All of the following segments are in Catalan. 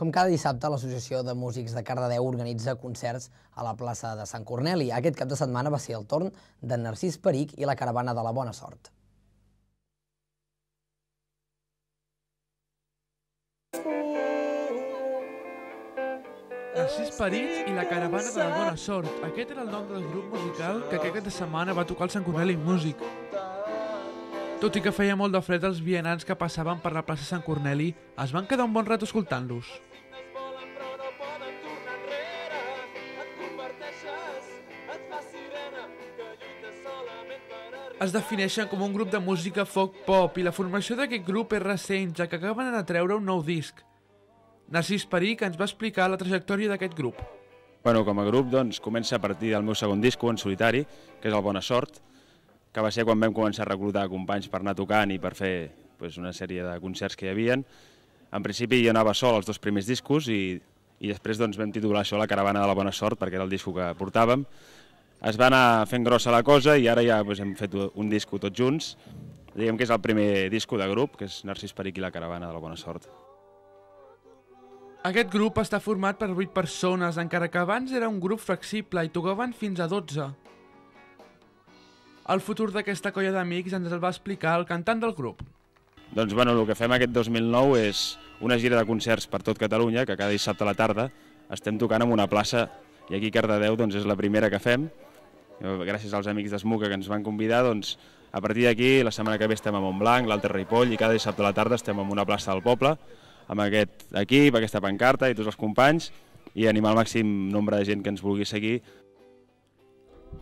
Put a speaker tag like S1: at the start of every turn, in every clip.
S1: Com cada dissabte, l'Associació de Músics de Cardedeu organitza concerts a la plaça de Sant Corneli. Aquest cap de setmana va ser el torn de Narcís Peric i la Caravana de la Bona Sort.
S2: Narcís Peric i la Caravana de la Bona Sort. Aquest era el nom del grup musical que aquest cap de setmana va tocar el Sant Corneli Músic. Tot i que feia molt de fred, els vianants que passaven per la plaça Sant Corneli es van quedar un bon rato escoltant-los. Es defineixen com un grup de música folk pop i la formació d'aquest grup és recent, ja que acaben de treure un nou disc. Narcís Peric ens va explicar la trajectòria d'aquest grup.
S3: Bueno, com a grup, doncs, comença a partir del meu segon disco en solitari, que és el Bona Sort, que va ser quan vam començar a reclutar companys per anar tocant i per fer pues, una sèrie de concerts que hi havien. En principi jo anava sol als dos primers discos i, i després doncs, vam titular això La caravana de la bona sort, perquè era el disco que portàvem. Es va anar fent grossa la cosa i ara ja pues, hem fet un disco tots junts. Diguem que és el primer disco de grup, que és Narcís Peric i La caravana de la bona sort.
S2: Aquest grup està format per 8 persones, encara que abans era un grup flexible i tocaven fins a 12. El futur d'aquesta colla d'amics ens el va explicar el cantant del grup.
S3: Doncs bueno, el que fem aquest 2009 és una gira de concerts per tot Catalunya, que cada dissabte a la tarda estem tocant en una plaça, i aquí a Cardedeu doncs, és la primera que fem. Gràcies als amics d'Esmuca que ens van convidar, doncs, a partir d'aquí la setmana que ve estem a Montblanc, l'Alta Ripoll, i cada dissabte a la tarda estem en una plaça del poble, amb aquest equip, aquesta pancarta i tots els companys, i animar el màxim nombre de gent que ens vulgui seguir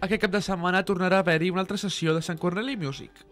S2: aquest cap de setmana tornarà a haver-hi una altra sessió de Sant Corneli Music.